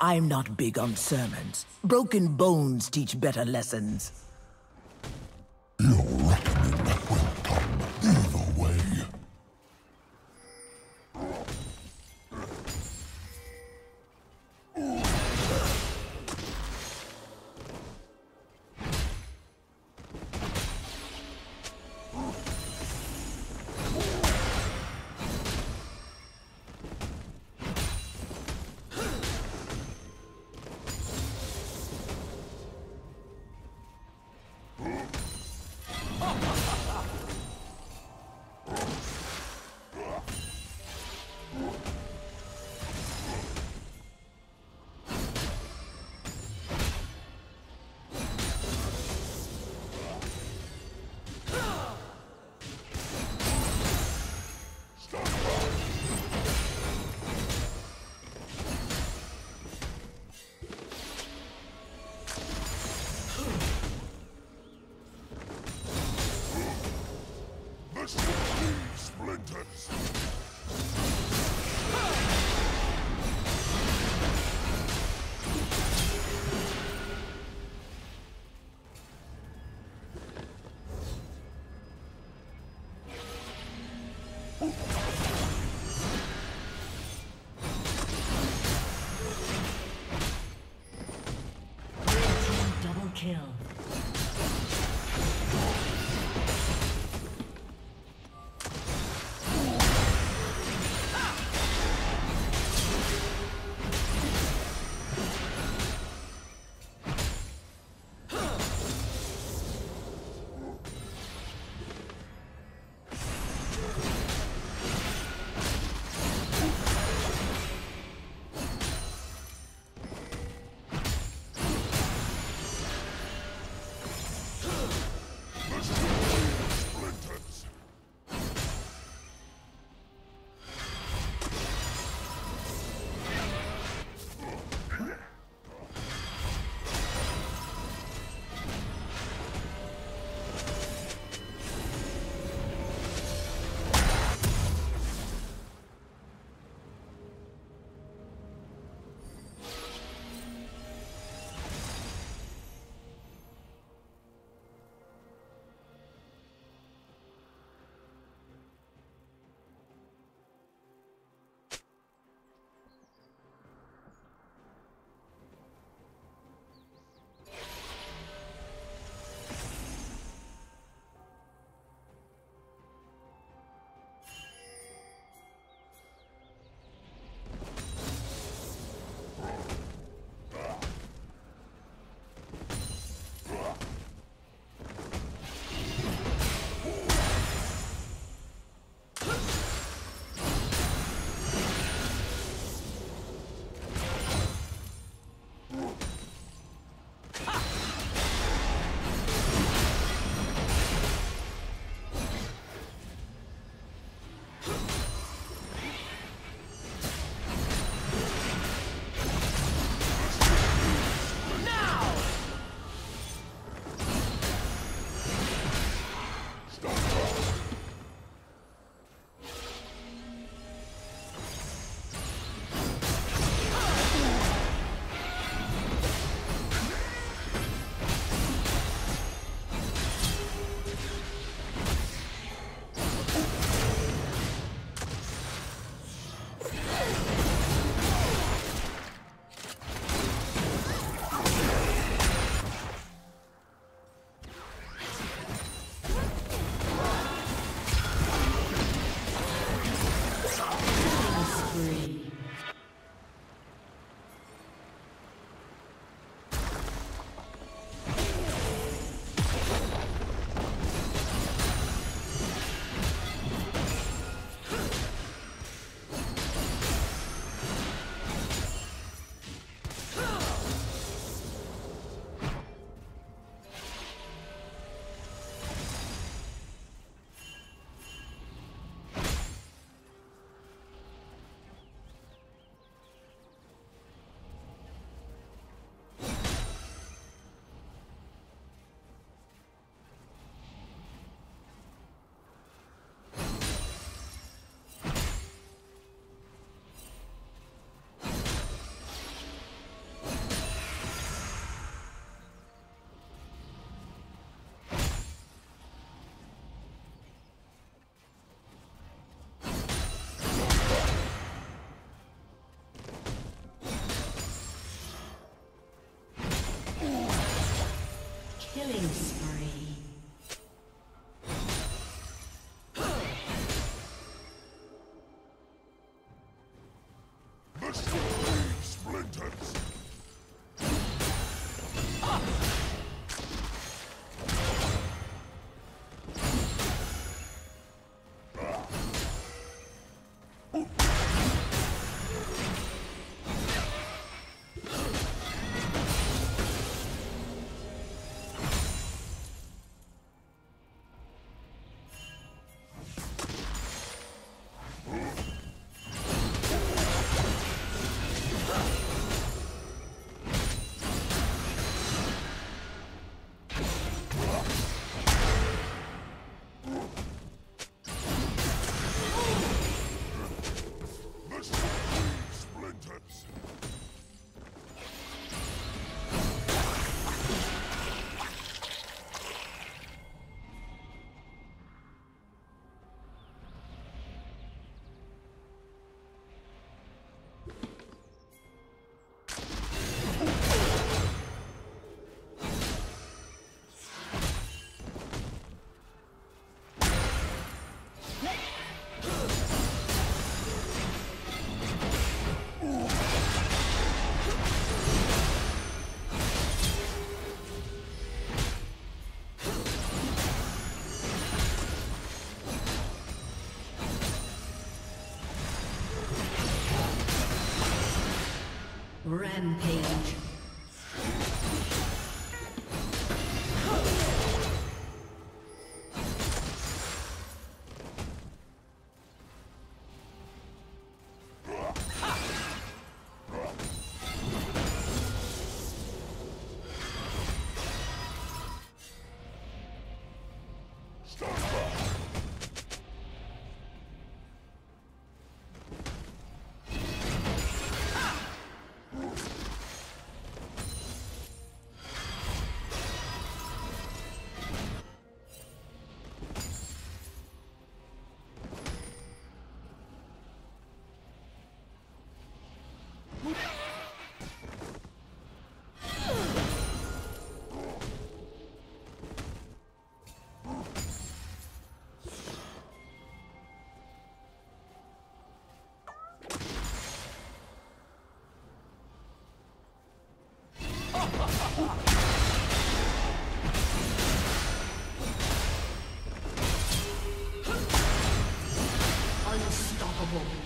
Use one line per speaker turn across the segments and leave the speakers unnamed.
I'm not big on sermons. Broken bones teach better lessons.
Killing Rampage. Team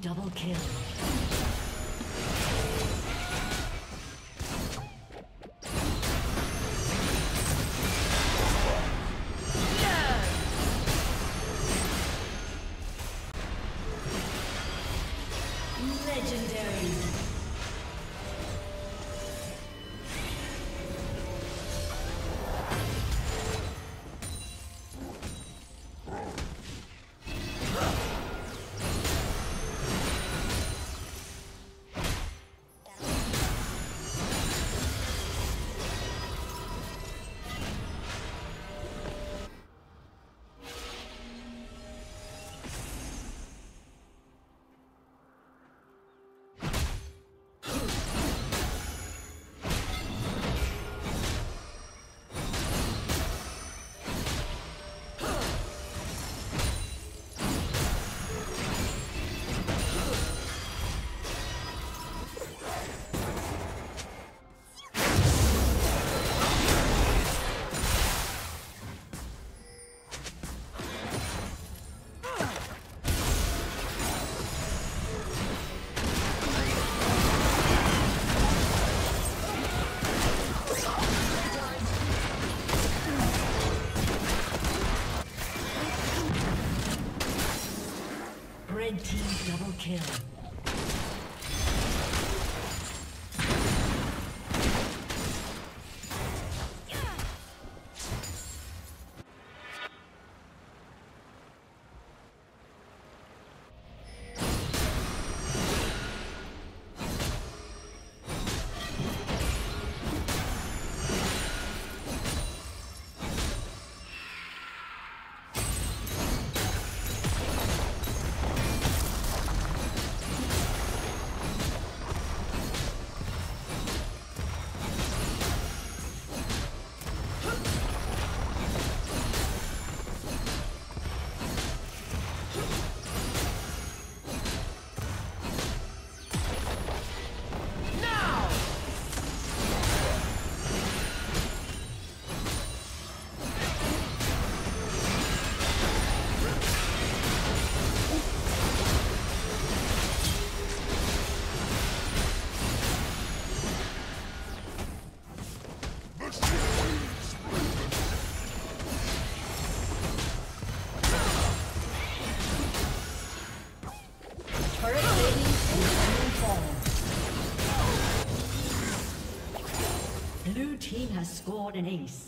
double kill. Scored an ace.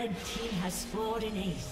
Red team has scored an ace.